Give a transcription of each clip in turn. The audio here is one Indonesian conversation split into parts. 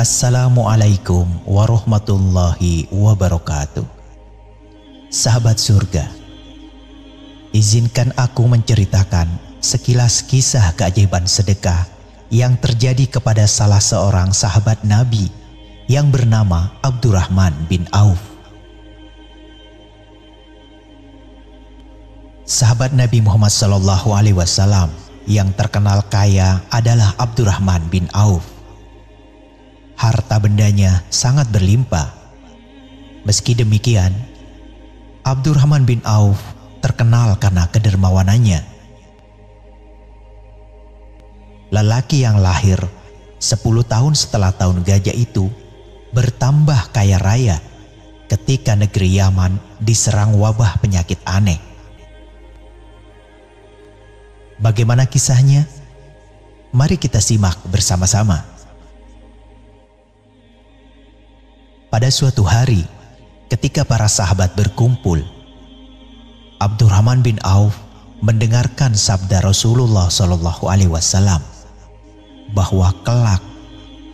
Assalamualaikum warahmatullahi wabarakatuh. Sahabat surga, izinkan aku menceritakan sekilas kisah keajaiban sedekah yang terjadi kepada salah seorang sahabat Nabi yang bernama Abdurrahman bin Auf. Sahabat Nabi Muhammad Wasallam yang terkenal kaya adalah Abdurrahman bin Auf. Harta bendanya sangat berlimpah. Meski demikian, Abdurrahman bin Auf terkenal karena kedermawanannya. Lelaki yang lahir 10 tahun setelah tahun gajah itu bertambah kaya raya ketika negeri Yaman diserang wabah penyakit aneh. Bagaimana kisahnya? Mari kita simak bersama-sama. Pada suatu hari, ketika para sahabat berkumpul, Abdurrahman bin Auf mendengarkan sabda Rasulullah Shallallahu Alaihi Wasallam bahwa kelak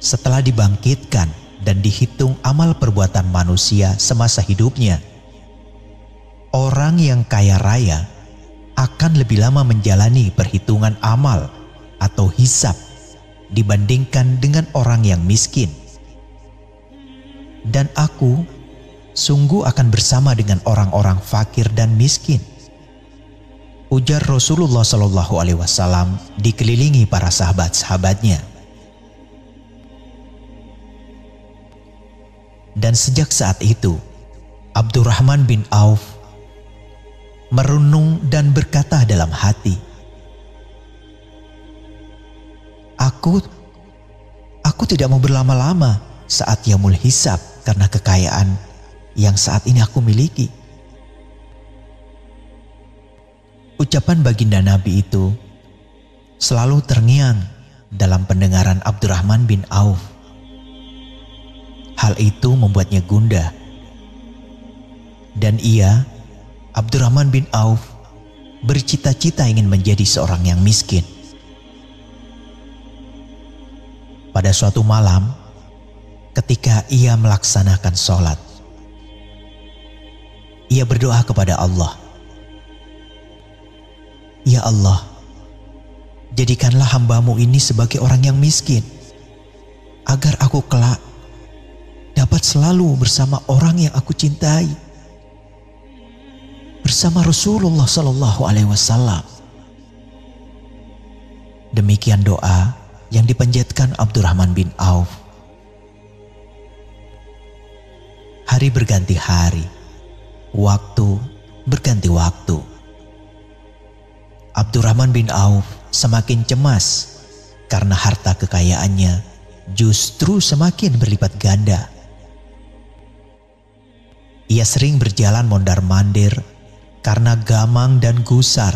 setelah dibangkitkan dan dihitung amal perbuatan manusia semasa hidupnya, orang yang kaya raya akan lebih lama menjalani perhitungan amal atau hisap dibandingkan dengan orang yang miskin. Dan aku sungguh akan bersama dengan orang-orang fakir dan miskin. Ujar Rasulullah Shallallahu Alaihi Wasallam dikelilingi para sahabat-sahabatnya. Dan sejak saat itu, Abdurrahman bin Auf merenung dan berkata dalam hati, Aku, aku tidak mau berlama-lama saat Yamul Hisab karena kekayaan yang saat ini aku miliki. Ucapan baginda Nabi itu selalu terngiang dalam pendengaran Abdurrahman bin Auf. Hal itu membuatnya gundah. Dan ia, Abdurrahman bin Auf, bercita-cita ingin menjadi seorang yang miskin. Pada suatu malam, ketika ia melaksanakan sholat, ia berdoa kepada Allah. Ya Allah, jadikanlah hambamu ini sebagai orang yang miskin, agar aku kelak dapat selalu bersama orang yang aku cintai, bersama Rasulullah Sallallahu Alaihi Wasallam. Demikian doa yang dipanjatkan Abdurrahman bin Auf. Hari berganti hari Waktu berganti waktu. Abdurrahman bin Auf semakin cemas karena harta kekayaannya justru semakin berlipat ganda. Ia sering berjalan mondar-mandir karena gamang dan gusar.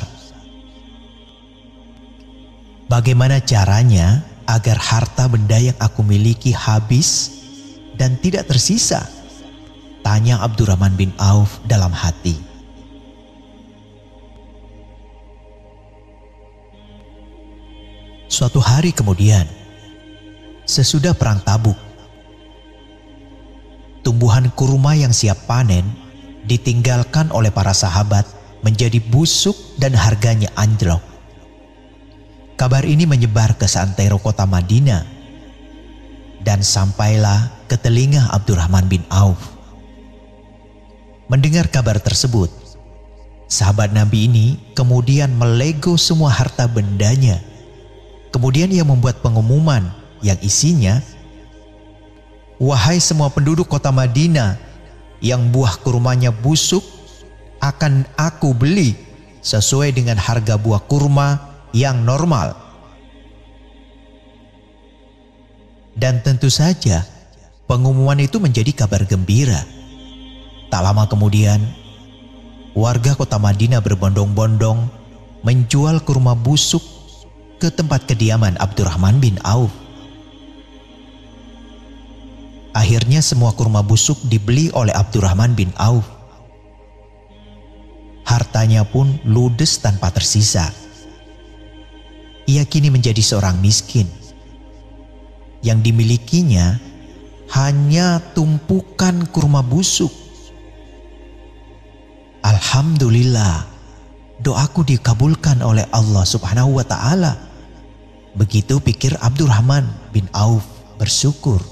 Bagaimana caranya agar harta benda yang aku miliki habis dan tidak tersisa? Tanya Abdurrahman bin Auf dalam hati. Suatu hari kemudian, sesudah perang tabuk, tumbuhan kurma yang siap panen ditinggalkan oleh para sahabat menjadi busuk dan harganya anjlok. Kabar ini menyebar ke santero kota Madinah dan sampailah ke telinga Abdurrahman bin Auf. Mendengar kabar tersebut, sahabat Nabi ini kemudian melego semua harta bendanya. Kemudian ia membuat pengumuman yang isinya, Wahai semua penduduk kota Madinah yang buah kurmanya busuk, akan aku beli sesuai dengan harga buah kurma yang normal. Dan tentu saja pengumuman itu menjadi kabar gembira Tak lama kemudian, warga kota Madinah berbondong-bondong menjual kurma busuk ke tempat kediaman Abdurrahman bin Auf. Akhirnya semua kurma busuk dibeli oleh Abdurrahman bin Auf. Hartanya pun ludes tanpa tersisa. Ia kini menjadi seorang miskin. Yang dimilikinya hanya tumpukan kurma busuk. Alhamdulillah, doaku dikabulkan oleh Allah Subhanahu wa taala. Begitu pikir Abdurrahman bin Auf bersyukur.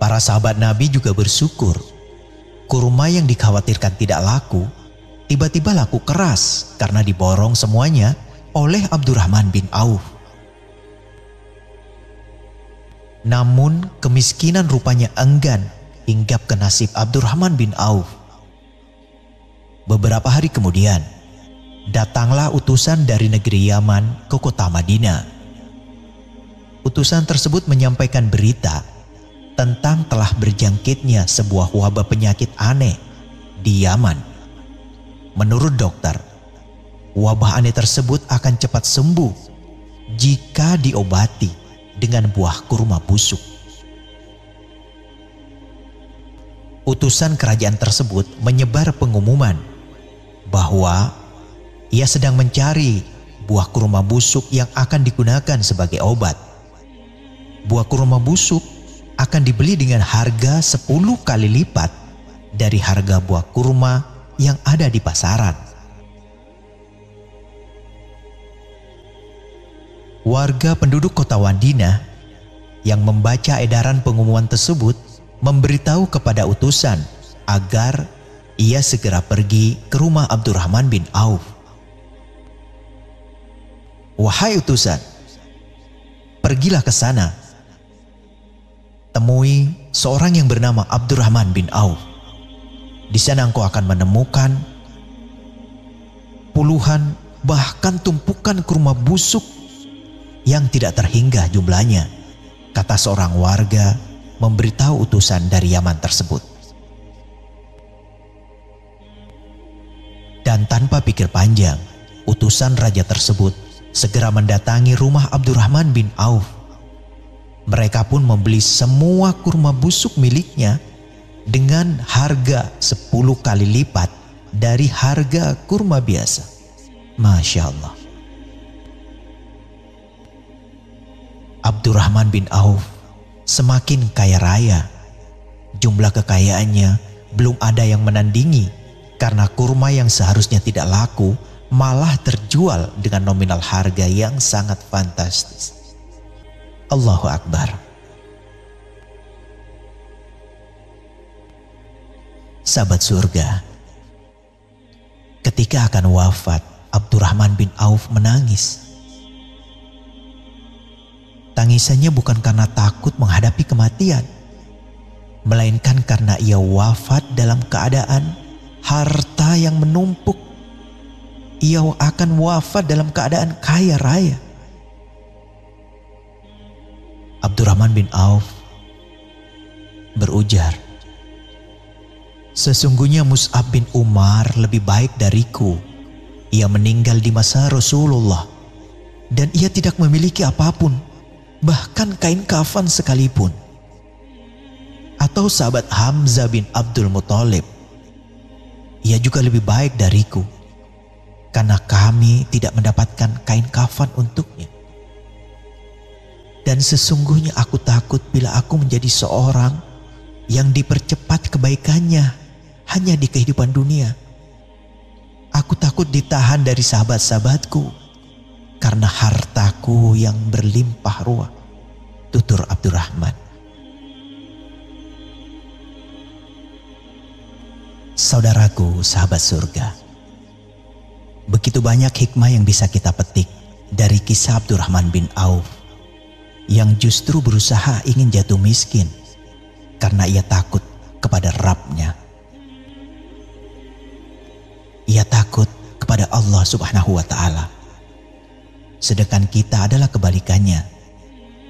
Para sahabat Nabi juga bersyukur. Kurma yang dikhawatirkan tidak laku, tiba-tiba laku keras karena diborong semuanya oleh Abdurrahman bin Auf. Namun kemiskinan rupanya enggan hinggap ke nasib Abdurrahman bin Auf. Beberapa hari kemudian, datanglah utusan dari negeri Yaman ke kota Madinah. Utusan tersebut menyampaikan berita tentang telah berjangkitnya sebuah wabah penyakit aneh di Yaman. Menurut dokter, wabah aneh tersebut akan cepat sembuh jika diobati dengan buah kurma busuk. Utusan kerajaan tersebut menyebar pengumuman bahwa ia sedang mencari buah kurma busuk yang akan digunakan sebagai obat. Buah kurma busuk akan dibeli dengan harga 10 kali lipat dari harga buah kurma yang ada di pasaran. Warga penduduk kota Wandina yang membaca edaran pengumuman tersebut memberitahu kepada utusan agar ia segera pergi ke rumah Abdurrahman bin Auf. Wahai utusan, pergilah ke sana temui seorang yang bernama Abdurrahman bin Auf. Di sana engkau akan menemukan puluhan bahkan tumpukan kurma busuk yang tidak terhingga jumlahnya. Kata seorang warga memberitahu utusan dari Yaman tersebut. Dan tanpa pikir panjang, utusan raja tersebut segera mendatangi rumah Abdurrahman bin Auf mereka pun membeli semua kurma busuk miliknya dengan harga 10 kali lipat dari harga kurma biasa. Masya Allah. Abdurrahman bin Auf semakin kaya raya. Jumlah kekayaannya belum ada yang menandingi karena kurma yang seharusnya tidak laku malah terjual dengan nominal harga yang sangat fantastis. Allahu Akbar. Sahabat surga, ketika akan wafat, Abdurrahman bin Auf menangis. Tangisannya bukan karena takut menghadapi kematian, melainkan karena ia wafat dalam keadaan harta yang menumpuk. Ia akan wafat dalam keadaan kaya raya Abdurrahman bin Auf berujar, Sesungguhnya Mus'ab bin Umar lebih baik dariku. Ia meninggal di masa Rasulullah dan ia tidak memiliki apa pun, bahkan kain kafan sekalipun. Atau sahabat Hamzah bin Abdul Muthalib. Ia juga lebih baik dariku karena kami tidak mendapatkan kain kafan untuknya. Dan sesungguhnya aku takut bila aku menjadi seorang yang dipercepat kebaikannya hanya di kehidupan dunia. Aku takut ditahan dari sahabat-sahabatku karena hartaku yang berlimpah ruah. Tutur Abdurrahman. Saudaraku, sahabat surga. Begitu banyak hikmah yang bisa kita petik dari kisah Abdurrahman bin Auf yang justru berusaha ingin jatuh miskin karena ia takut kepada Rabnya. Ia takut kepada Allah subhanahu wa ta'ala. Sedangkan kita adalah kebalikannya.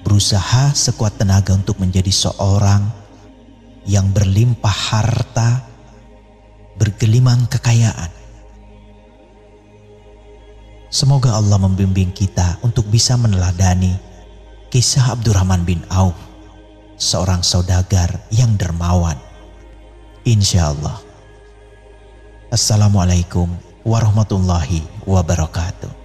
Berusaha sekuat tenaga untuk menjadi seorang yang berlimpah harta, bergelimang kekayaan. Semoga Allah membimbing kita untuk bisa meneladani Kisah Abdurrahman bin Auf, seorang saudagar yang dermawan. Insya Allah. Assalamualaikum warahmatullahi wabarakatuh.